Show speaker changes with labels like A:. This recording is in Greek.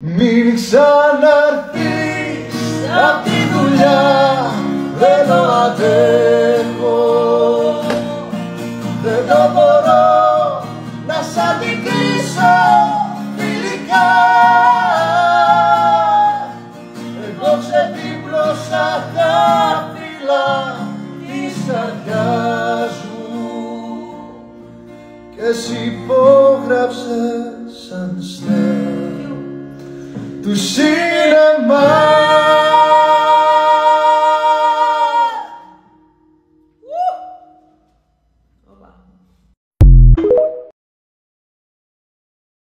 A: Μην ξαναρθείς απ' τη δουλειά Δεν το αντέχω. Δεν το μπορώ να σ' αντικρίσω φιλικά. Εγώ ξεδίπλωσα τα φύλλα της καρδιάς μου. Και εσύ υπόγραψες σαν do cinema. Uh!